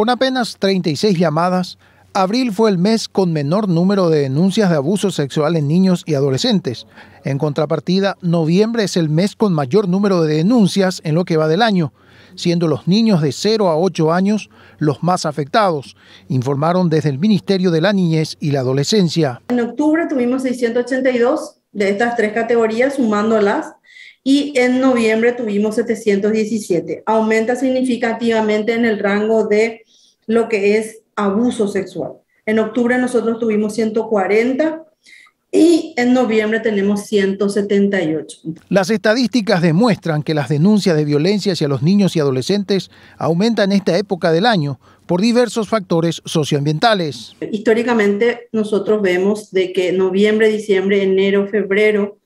Con apenas 36 llamadas, abril fue el mes con menor número de denuncias de abuso sexual en niños y adolescentes. En contrapartida, noviembre es el mes con mayor número de denuncias en lo que va del año, siendo los niños de 0 a 8 años los más afectados, informaron desde el Ministerio de la Niñez y la Adolescencia. En octubre tuvimos 682 de estas tres categorías, sumándolas, y en noviembre tuvimos 717. Aumenta significativamente en el rango de lo que es abuso sexual. En octubre nosotros tuvimos 140 y en noviembre tenemos 178. Las estadísticas demuestran que las denuncias de violencia hacia los niños y adolescentes aumentan en esta época del año por diversos factores socioambientales. Históricamente nosotros vemos de que noviembre, diciembre, enero, febrero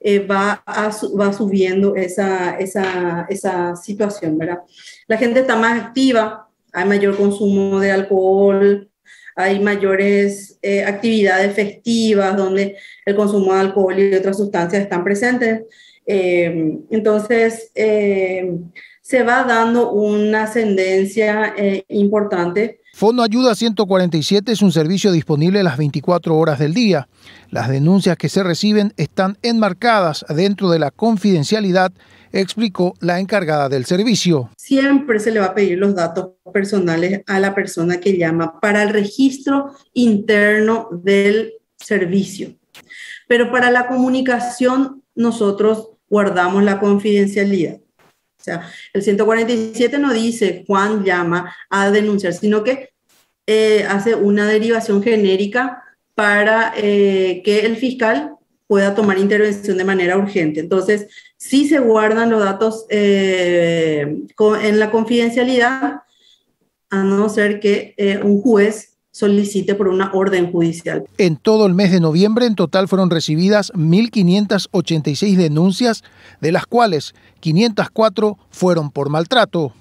eh, va, va subiendo esa, esa, esa situación, ¿verdad? La gente está más activa, hay mayor consumo de alcohol, hay mayores eh, actividades festivas donde el consumo de alcohol y otras sustancias están presentes. Eh, entonces, eh, se va dando una ascendencia importante. Fondo Ayuda 147 es un servicio disponible las 24 horas del día. Las denuncias que se reciben están enmarcadas dentro de la confidencialidad explicó la encargada del servicio. Siempre se le va a pedir los datos personales a la persona que llama para el registro interno del servicio. Pero para la comunicación nosotros guardamos la confidencialidad. O sea, el 147 no dice Juan llama a denunciar, sino que eh, hace una derivación genérica para eh, que el fiscal pueda tomar intervención de manera urgente. Entonces, sí se guardan los datos eh, en la confidencialidad, a no ser que un juez solicite por una orden judicial. En todo el mes de noviembre, en total fueron recibidas 1.586 denuncias, de las cuales 504 fueron por maltrato.